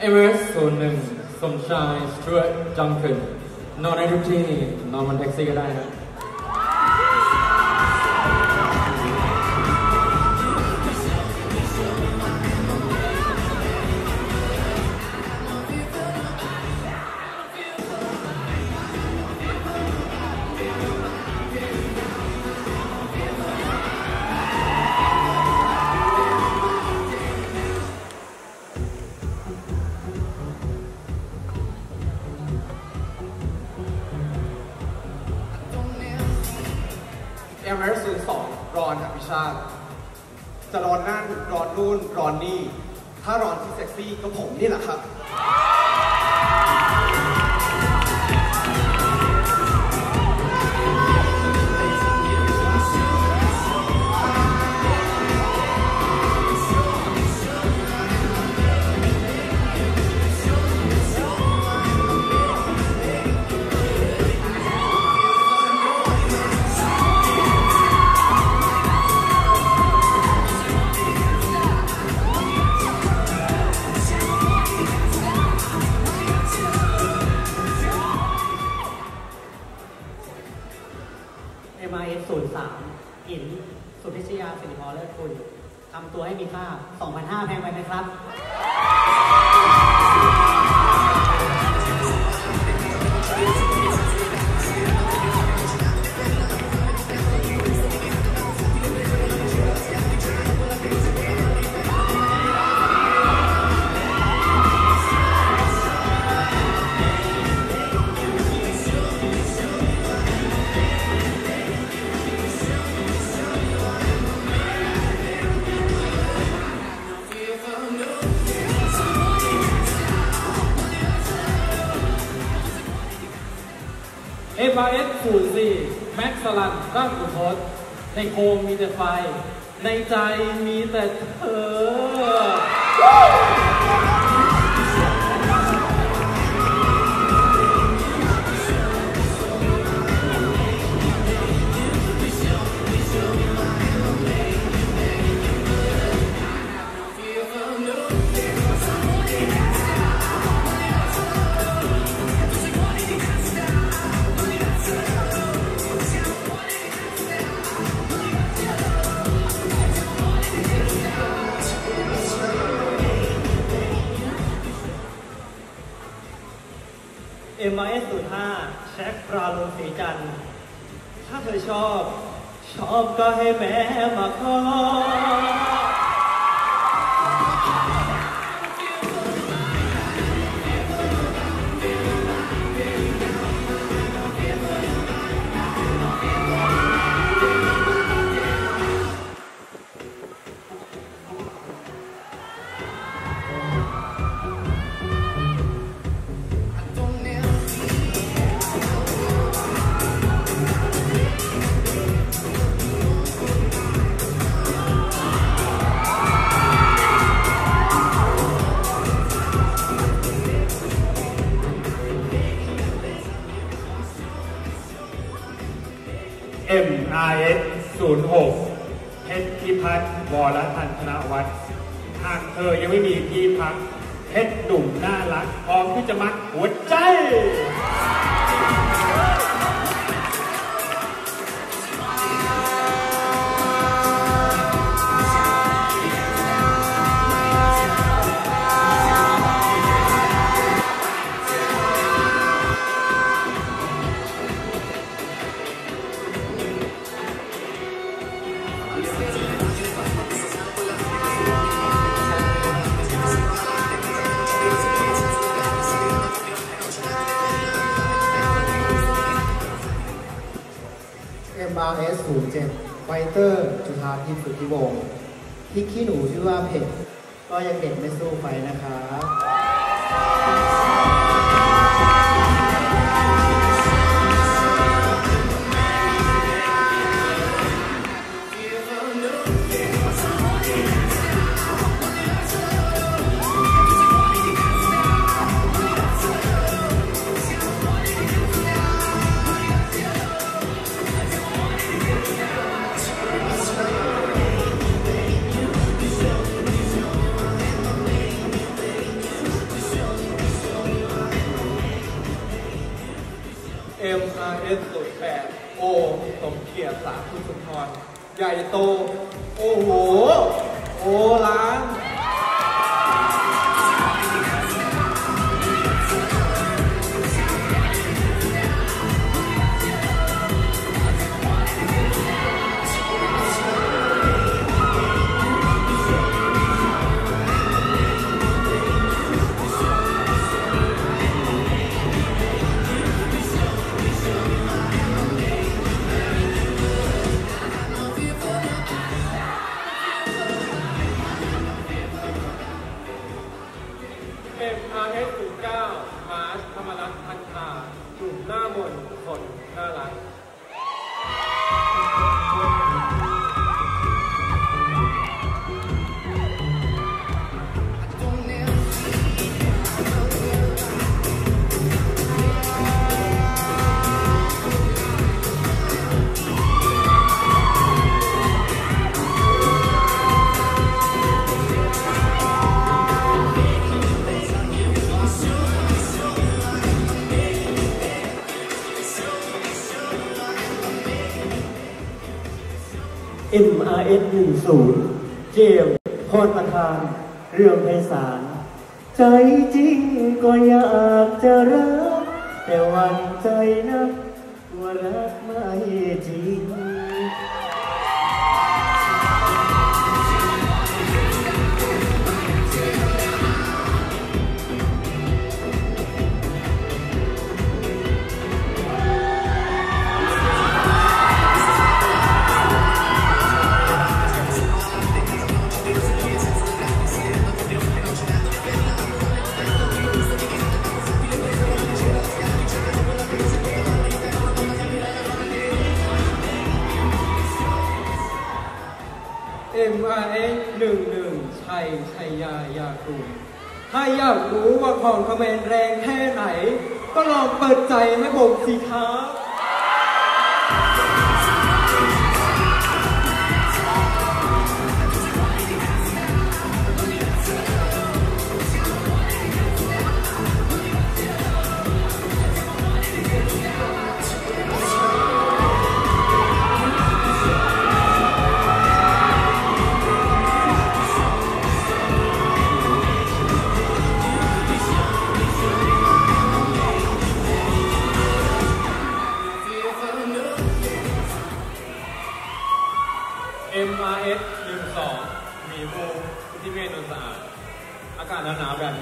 เอเวอร์ส่วนหนึ่งสมชายสจวตจังคินนอนในทุกที่นอนบนแท็กซี่ก็ได้นะ อเมอร์ซูนย์สองร้อนครับพิชาติจะร้อนนั่นร้อนนู่นร้อนนี่ ถ้าร้อนที่เซ็กซี่ก็ผมนี่แหละครับ สลันร่างอุทศในโคมมีแต่ไฟ ในใจมีแต่เธอ ชอบ เพชรพิพัฒน์วรทันธนวัฒน์หากเธอยังไม่มีที่พักเพชรหนุ่มน่ารักพร้อมที่จะมัดหัวใจ RS 0 7ไฟเตอร์จุฬาพิสุทธิวงศ์พริกขี้หนูชื่อว่าเผ็ดก็ยังเด็ดไม่สู้ไฟนะครับ ใหญ่โต MRS 10เจมส์พรประธาน เรื่องไพศาล ใจจริงก็อยากจะรัก แต่วันใจนัก รู้ว่าของคอมเขมนแรงแค่ไหน ก็ลองเปิดใจให้ผมสิคะ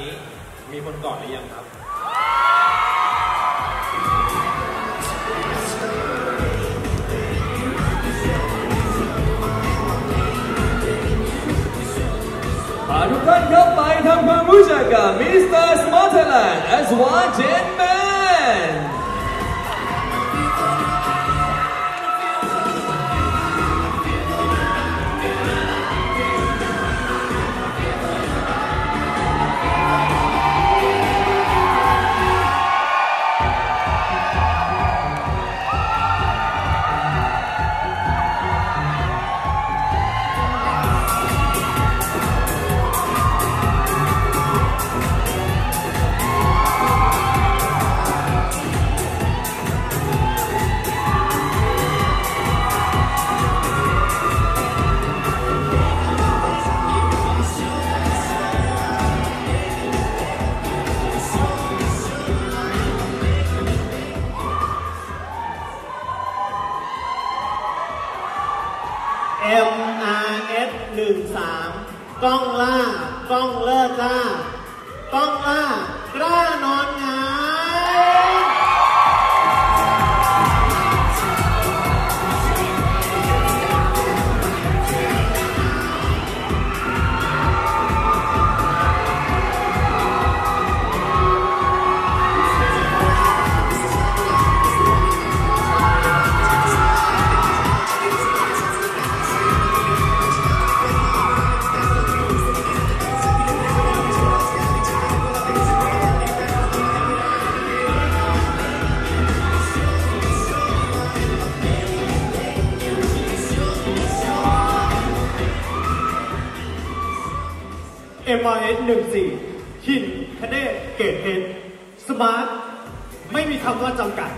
นี้มีคนกอดหรือยังครับ ทุกท่านเข้าไปทำความรู้จักกับมิสเตอร์สมาร์ทแลนด์ S1 gen man ต้องล่ากล้านอน MRS 14หินคเนตเกตเพชรสมาร์ท ไม่มีคำว่าจำกัด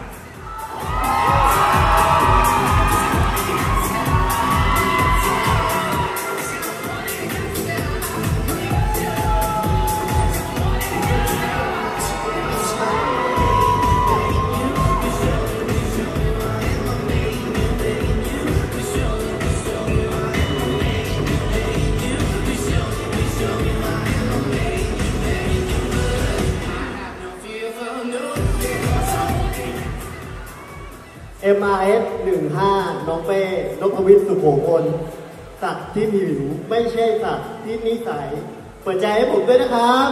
MRS 15 น้องเป้นพวิทย์สุโขพลสัตว์ที่มีผิวไม่ใช่สัตว์ที่นิสัย เปิดใจให้ผมด้วยนะครับ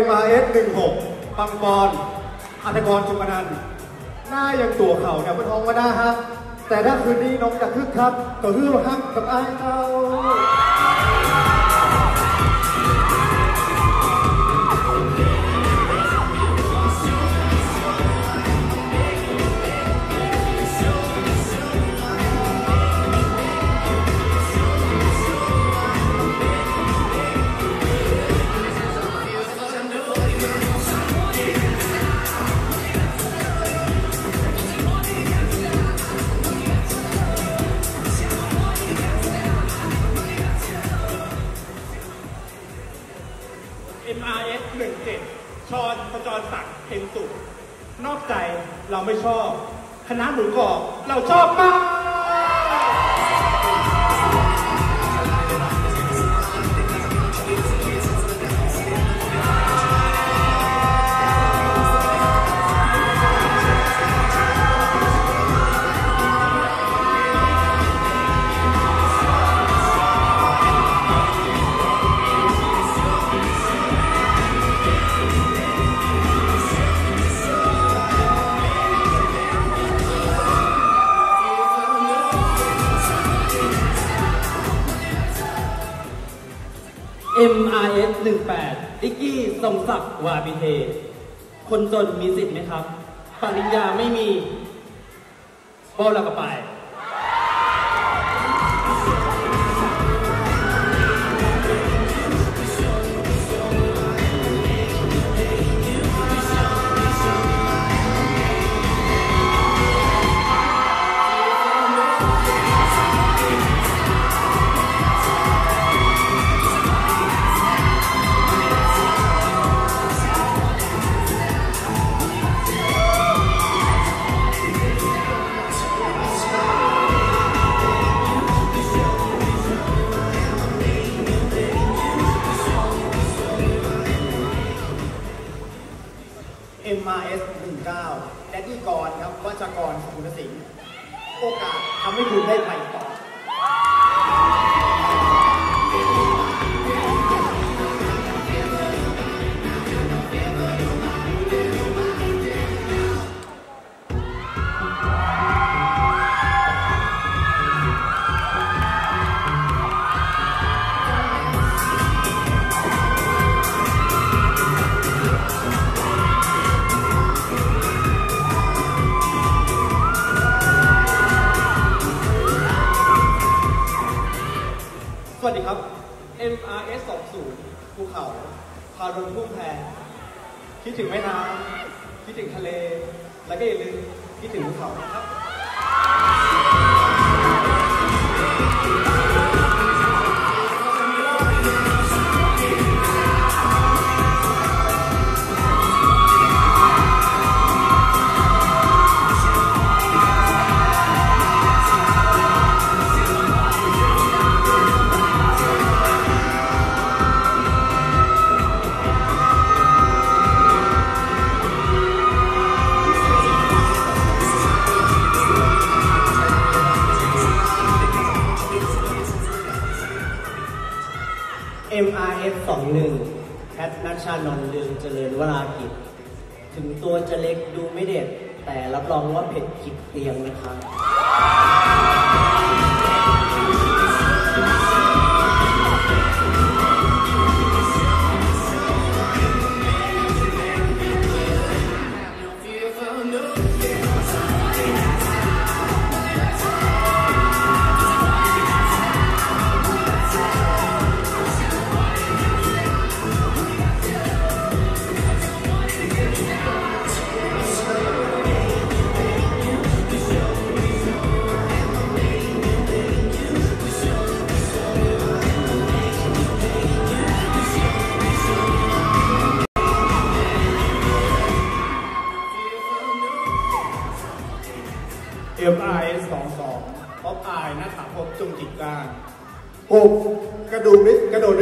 MRS 16ปังปอนอัตกรจุมนันหน้ายังตัวเข่าเนี่ยเป็นทองมาได้ฮะแต่ถ้าคืนนี้น้องจะคึกครับก็ฮือฮักกับไอ้เขา วาพิเทคนจนมีสิทธิ์ไหมครับ ปริญญาไม่มีบอลเราก็ไป MRS 19และที่กรครับวัชกรสกุลสิงห์โอกาสทำให้คุณได้ไปต่อารมณ์พุ่งแพคิดถึงแม่น้ำคิดถึงทะเล และก็อย่าลืมคิดถึงภูเขานะครับ ชานนท์เรืองเจริญวรากิจ ถึงตัวจะเล็กดูไม่เด็ด แต่รับรองว่าเผ็ดขิดเตียงนะครับ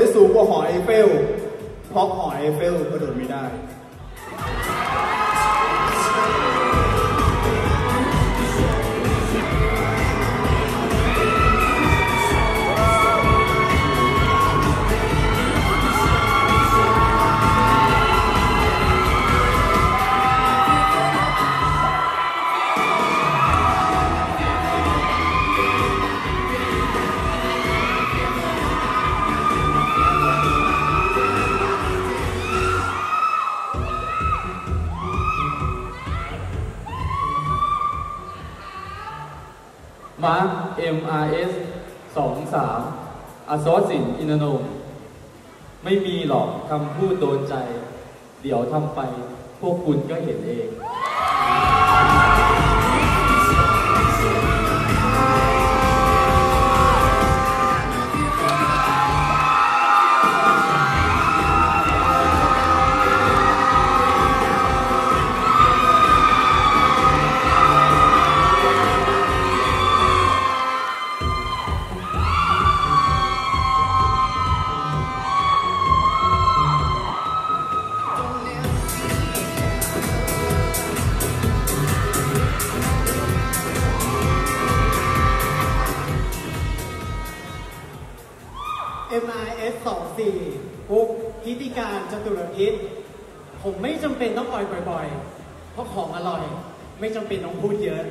ได้สูงกว่าหอไอเฟลเพราะหอไอเฟลกระโดดไม่ได้ มาร์ค MRS 23อสอสินอินโนมไม่มีหรอกคำพูดโดนใจ เดี๋ยวทำไป พวกคุณก็เห็นเอง เป็นต้องอ่อยบ่อยๆ เพราะของอร่อย ไม่จำเป็นต้องพูดเยอะ